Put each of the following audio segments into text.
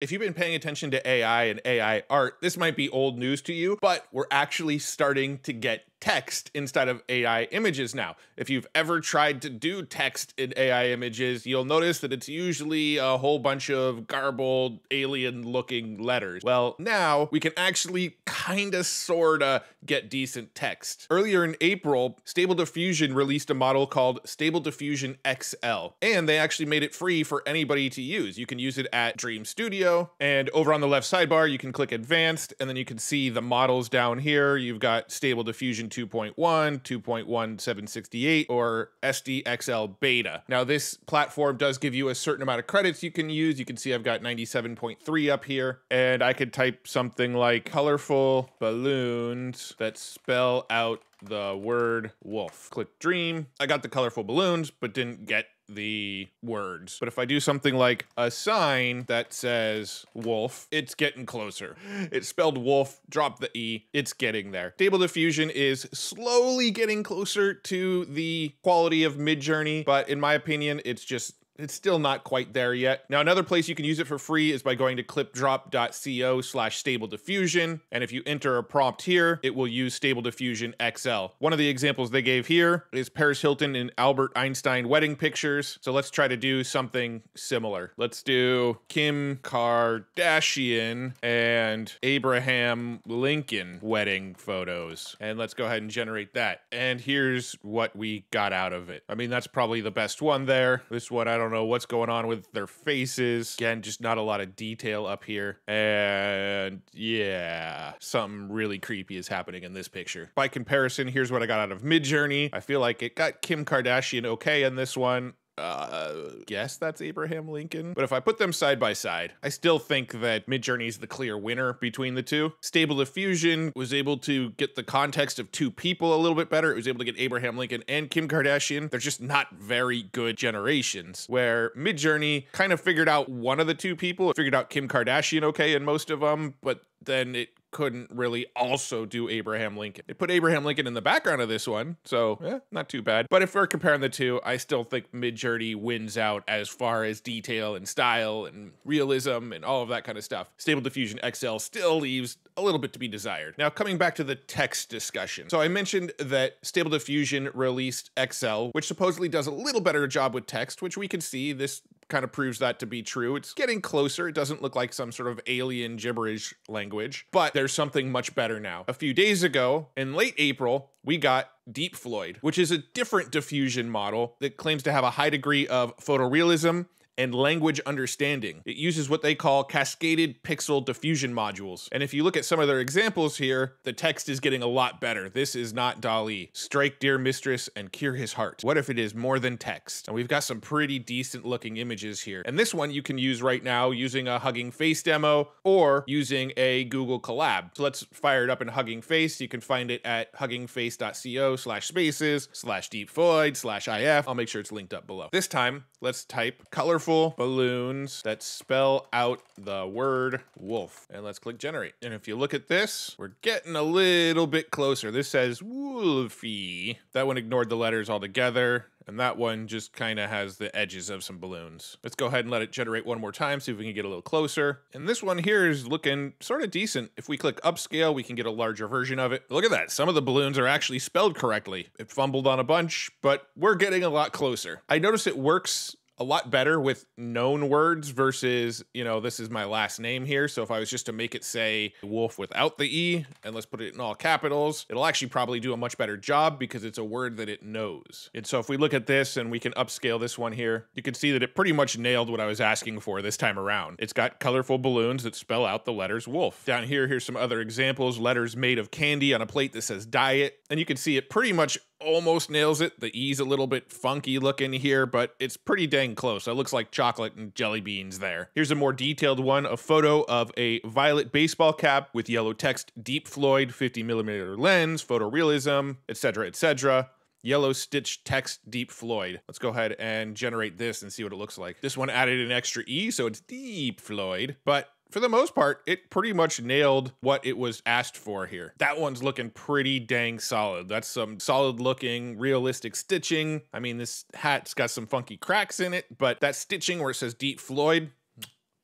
If you've been paying attention to AI and AI art, this might be old news to you, but we're actually starting to get text instead of AI images now. If you've ever tried to do text in AI images, you'll notice that it's usually a whole bunch of garbled, alien looking letters. Well, now we can actually kinda sorta get decent text. Earlier in April, Stable Diffusion released a model called Stable Diffusion XL, and they actually made it free for anybody to use. You can use it at Dream Studio, and over on the left sidebar, you can click Advanced, and then you can see the models down here. You've got Stable Diffusion 2.1, 2.1768, or SDXL Beta. Now, this platform does give you a certain amount of credits you can use. You can see I've got 97.3 up here, and I could type something like colorful balloons that spell out the word wolf. Click dream. I got the colorful balloons, but didn't get the words. But if I do something like a sign that says wolf, it's getting closer. It's spelled wolf, drop the E, it's getting there. Stable Diffusion is slowly getting closer to the quality of Midjourney, but in my opinion, it's just it's still not quite there yet. Now, another place you can use it for free is by going to clipdrop.co slash stable diffusion. And if you enter a prompt here, it will use stable diffusion XL. One of the examples they gave here is Paris Hilton and Albert Einstein wedding pictures. So let's try to do something similar. Let's do Kim Kardashian and Abraham Lincoln wedding photos. And let's go ahead and generate that. And here's what we got out of it. I mean, that's probably the best one there. This one, I don't know what's going on with their faces. Again, just not a lot of detail up here. And yeah, something really creepy is happening in this picture. By comparison, here's what I got out of Midjourney. I feel like it got Kim Kardashian okay in this one uh, guess that's Abraham Lincoln. But if I put them side by side, I still think that Midjourney is the clear winner between the two. Stable Diffusion was able to get the context of two people a little bit better. It was able to get Abraham Lincoln and Kim Kardashian. They're just not very good generations. Where Midjourney kind of figured out one of the two people, it figured out Kim Kardashian okay in most of them, but then it couldn't really also do Abraham Lincoln. It put Abraham Lincoln in the background of this one, so eh, not too bad. But if we're comparing the two, I still think Midjourney wins out as far as detail and style and realism and all of that kind of stuff. Stable Diffusion XL still leaves a little bit to be desired. Now, coming back to the text discussion. So I mentioned that Stable Diffusion released XL, which supposedly does a little better job with text, which we can see this kind of proves that to be true. It's getting closer. It doesn't look like some sort of alien gibberish language, but there's something much better now. A few days ago, in late April, we got Deep Floyd, which is a different diffusion model that claims to have a high degree of photorealism and language understanding. It uses what they call cascaded pixel diffusion modules. And if you look at some of their examples here, the text is getting a lot better. This is not DALL-E. Strike dear mistress and cure his heart. What if it is more than text? And we've got some pretty decent looking images here. And this one you can use right now using a Hugging Face demo or using a Google Colab. So let's fire it up in Hugging Face. You can find it at huggingface.co slash spaces slash deep floyd slash if. I'll make sure it's linked up below. This time, let's type colorful colorful balloons that spell out the word wolf. And let's click generate. And if you look at this, we're getting a little bit closer. This says wolfy. That one ignored the letters altogether. And that one just kind of has the edges of some balloons. Let's go ahead and let it generate one more time, see if we can get a little closer. And this one here is looking sort of decent. If we click upscale, we can get a larger version of it. Look at that. Some of the balloons are actually spelled correctly. It fumbled on a bunch, but we're getting a lot closer. I notice it works a lot better with known words versus, you know, this is my last name here. So if I was just to make it say wolf without the E, and let's put it in all capitals, it'll actually probably do a much better job because it's a word that it knows. And so if we look at this and we can upscale this one here, you can see that it pretty much nailed what I was asking for this time around. It's got colorful balloons that spell out the letters wolf. Down here, here's some other examples, letters made of candy on a plate that says diet. And you can see it pretty much almost nails it. The E's a little bit funky looking here, but it's pretty dang close. It looks like chocolate and jelly beans there. Here's a more detailed one, a photo of a violet baseball cap with yellow text, Deep Floyd 50 millimeter lens, photorealism, etc., etc yellow stitch text deep floyd let's go ahead and generate this and see what it looks like this one added an extra e so it's deep floyd but for the most part, it pretty much nailed what it was asked for here. That one's looking pretty dang solid. That's some solid looking, realistic stitching. I mean, this hat's got some funky cracks in it, but that stitching where it says Deep Floyd,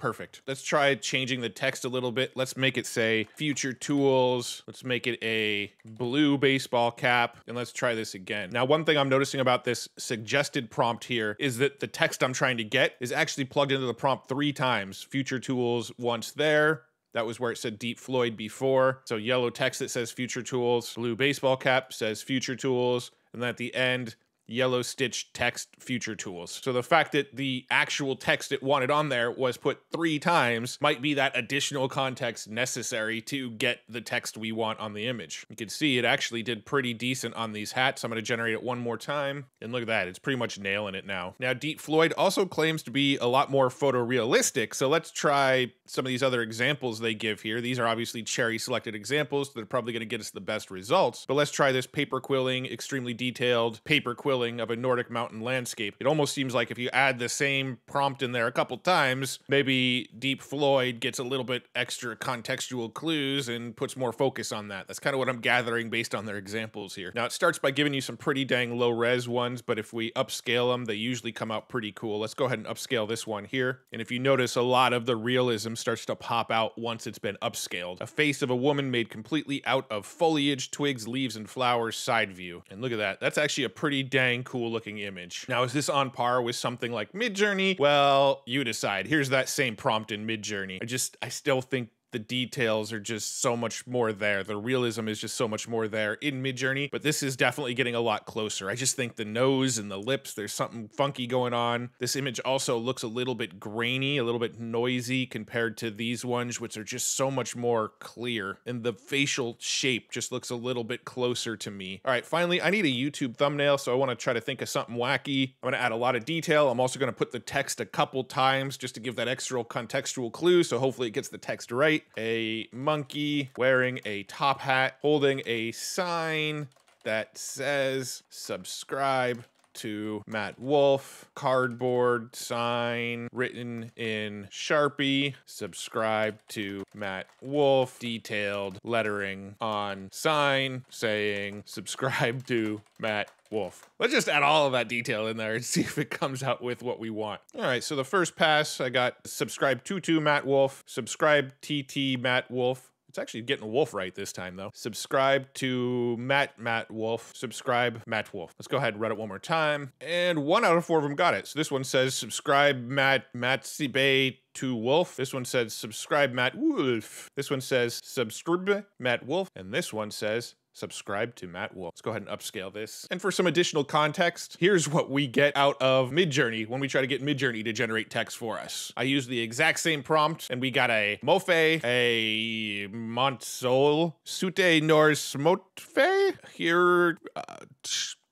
Perfect. Let's try changing the text a little bit. Let's make it say future tools. Let's make it a blue baseball cap. And let's try this again. Now, one thing I'm noticing about this suggested prompt here is that the text I'm trying to get is actually plugged into the prompt three times. Future tools once there, that was where it said Deep Floyd before. So yellow text that says Future Tools, blue baseball cap says Future Tools, and then at the end, yellow stitch text future tools. So the fact that the actual text it wanted on there was put three times might be that additional context necessary to get the text we want on the image. You can see it actually did pretty decent on these hats. I'm going to generate it one more time. And look at that. It's pretty much nailing it now. Now, Deep Floyd also claims to be a lot more photorealistic. So let's try some of these other examples they give here. These are obviously cherry selected examples. So they're probably going to get us the best results. But let's try this paper quilling, extremely detailed paper quilling of a Nordic mountain landscape. It almost seems like if you add the same prompt in there a couple times, maybe Deep Floyd gets a little bit extra contextual clues and puts more focus on that. That's kind of what I'm gathering based on their examples here. Now, it starts by giving you some pretty dang low res ones, but if we upscale them, they usually come out pretty cool. Let's go ahead and upscale this one here. And if you notice, a lot of the realism starts to pop out once it's been upscaled. A face of a woman made completely out of foliage, twigs, leaves, and flowers side view. And look at that. That's actually a pretty dang dang cool looking image. Now, is this on par with something like Midjourney? Well, you decide. Here's that same prompt in Midjourney. I just, I still think the details are just so much more there. The realism is just so much more there in Midjourney, but this is definitely getting a lot closer. I just think the nose and the lips, there's something funky going on. This image also looks a little bit grainy, a little bit noisy compared to these ones, which are just so much more clear. And the facial shape just looks a little bit closer to me. All right, finally, I need a YouTube thumbnail, so I want to try to think of something wacky. I'm going to add a lot of detail. I'm also going to put the text a couple times just to give that extra contextual clue, so hopefully it gets the text right a monkey wearing a top hat, holding a sign that says subscribe to Matt Wolf, cardboard sign written in Sharpie, subscribe to Matt Wolf, detailed lettering on sign saying subscribe to Matt Wolf. Let's just add all of that detail in there and see if it comes out with what we want. All right, so the first pass, I got subscribe to to Matt Wolf, subscribe TT Matt Wolf, it's actually getting Wolf right this time, though. Subscribe to Matt Matt Wolf. Subscribe Matt Wolf. Let's go ahead and run it one more time. And one out of four of them got it. So this one says subscribe Matt Matt Bay to Wolf. This one says subscribe Matt Wolf. This one says subscribe Matt Wolf. And this one says subscribe to Matt Wolf. Let's go ahead and upscale this. And for some additional context, here's what we get out of Midjourney when we try to get Midjourney to generate text for us. I use the exact same prompt and we got a Mofe, a Montsol, Sute Nors Motfe, here, uh,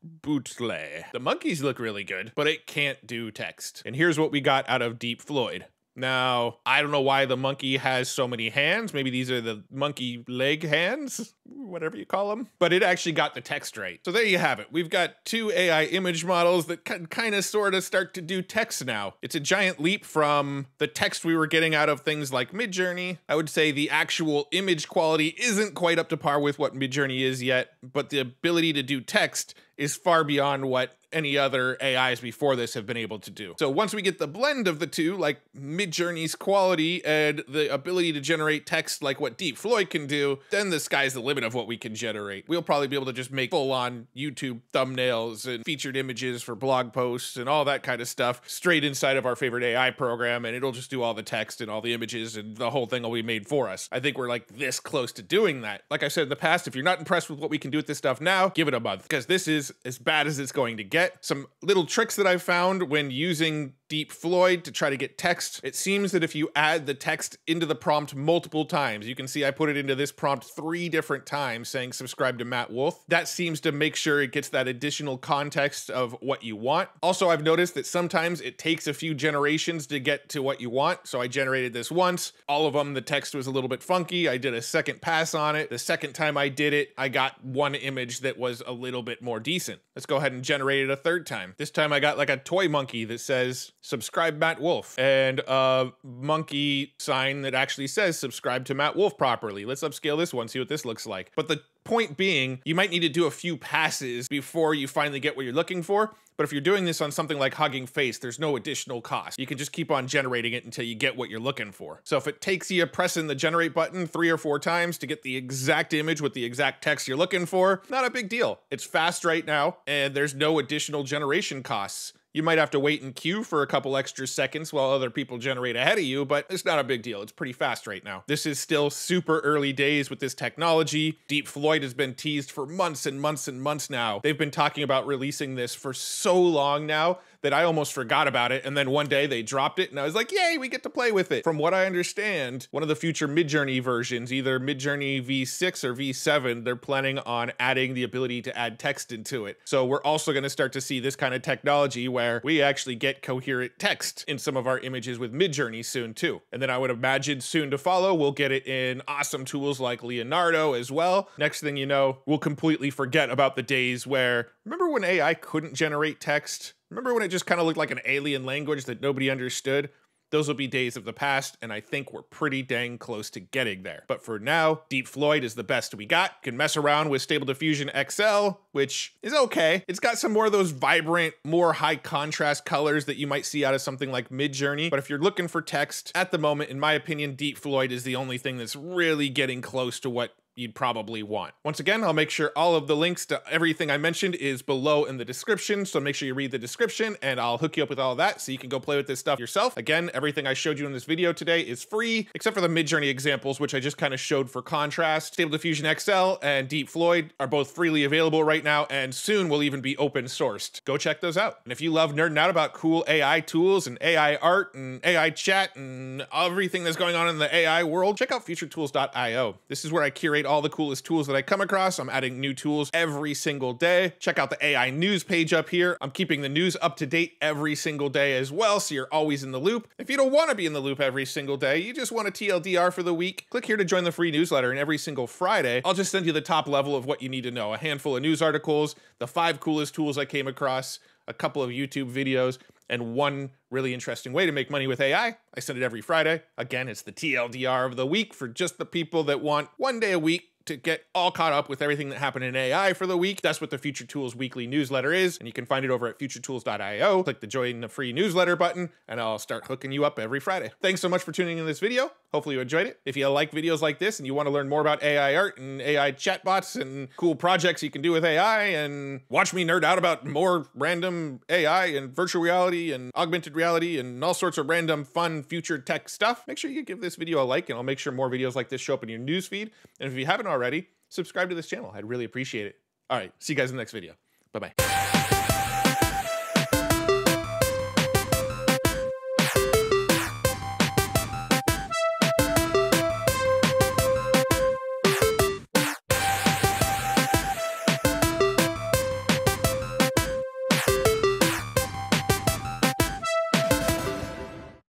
Bootle. The monkeys look really good, but it can't do text. And here's what we got out of Deep Floyd. Now, I don't know why the monkey has so many hands. Maybe these are the monkey leg hands, whatever you call them. But it actually got the text right. So there you have it. We've got two AI image models that can kind of sort of start to do text now. It's a giant leap from the text we were getting out of things like Midjourney. I would say the actual image quality isn't quite up to par with what Midjourney is yet, but the ability to do text is far beyond what any other AIs before this have been able to do. So once we get the blend of the two, like Midjourney's quality and the ability to generate text like what Deep Floyd can do, then the sky's the limit of what we can generate. We'll probably be able to just make full-on YouTube thumbnails and featured images for blog posts and all that kind of stuff straight inside of our favorite AI program, and it'll just do all the text and all the images, and the whole thing will be made for us. I think we're like this close to doing that. Like I said in the past, if you're not impressed with what we can do with this stuff now, give it a month, because this is as bad as it's going to get. Some little tricks that I've found when using Deep Floyd to try to get text. It seems that if you add the text into the prompt multiple times, you can see I put it into this prompt three different times saying subscribe to Matt Wolf. That seems to make sure it gets that additional context of what you want. Also, I've noticed that sometimes it takes a few generations to get to what you want. So I generated this once. All of them, the text was a little bit funky. I did a second pass on it. The second time I did it, I got one image that was a little bit more decent. Let's go ahead and generate it a third time. This time I got like a toy monkey that says subscribe Matt Wolf and a monkey sign that actually says subscribe to Matt Wolf properly. Let's upscale this one, see what this looks like. But the Point being, you might need to do a few passes before you finally get what you're looking for. But if you're doing this on something like Hugging Face, there's no additional cost. You can just keep on generating it until you get what you're looking for. So if it takes you pressing the generate button three or four times to get the exact image with the exact text you're looking for, not a big deal. It's fast right now, and there's no additional generation costs. You might have to wait in queue for a couple extra seconds while other people generate ahead of you, but it's not a big deal. It's pretty fast right now. This is still super early days with this technology. Deep Floyd has been teased for months and months and months now. They've been talking about releasing this for so long now that I almost forgot about it. And then one day they dropped it and I was like, yay, we get to play with it. From what I understand, one of the future Midjourney versions, either Midjourney V6 or V7, they're planning on adding the ability to add text into it. So we're also going to start to see this kind of technology where we actually get coherent text in some of our images with Midjourney soon too. And then I would imagine soon to follow, we'll get it in awesome tools like Leonardo as well. Next thing you know, we'll completely forget about the days where, remember when AI couldn't generate text? Remember when it just kind of looked like an alien language that nobody understood? Those will be days of the past, and I think we're pretty dang close to getting there. But for now, Deep Floyd is the best we got. Can mess around with Stable Diffusion XL, which is okay. It's got some more of those vibrant, more high contrast colors that you might see out of something like Midjourney. But if you're looking for text, at the moment, in my opinion, Deep Floyd is the only thing that's really getting close to what you'd probably want. Once again, I'll make sure all of the links to everything I mentioned is below in the description. So make sure you read the description and I'll hook you up with all that so you can go play with this stuff yourself. Again, everything I showed you in this video today is free, except for the Midjourney examples, which I just kind of showed for contrast. Stable Diffusion XL and Deep Floyd are both freely available right now and soon will even be open sourced. Go check those out. And if you love nerding out about cool AI tools and AI art and AI chat and everything that's going on in the AI world, check out futuretools.io. This is where I curate all the coolest tools that I come across. I'm adding new tools every single day. Check out the AI news page up here. I'm keeping the news up to date every single day as well, so you're always in the loop. If you don't want to be in the loop every single day, you just want a TLDR for the week, click here to join the free newsletter. And every single Friday, I'll just send you the top level of what you need to know a handful of news articles, the five coolest tools I came across, a couple of YouTube videos, and one really interesting way to make money with AI. I send it every Friday. Again, it's the TLDR of the week for just the people that want one day a week to get all caught up with everything that happened in AI for the week. That's what the Future Tools weekly newsletter is, and you can find it over at futuretools.io. Click the join the free newsletter button, and I'll start hooking you up every Friday. Thanks so much for tuning in this video. Hopefully you enjoyed it. If you like videos like this and you want to learn more about AI art and AI chatbots and cool projects you can do with AI and watch me nerd out about more random AI and virtual reality and augmented reality and all sorts of random fun future tech stuff, make sure you give this video a like and I'll make sure more videos like this show up in your newsfeed. And if you haven't already, subscribe to this channel. I'd really appreciate it. All right, see you guys in the next video. Bye-bye.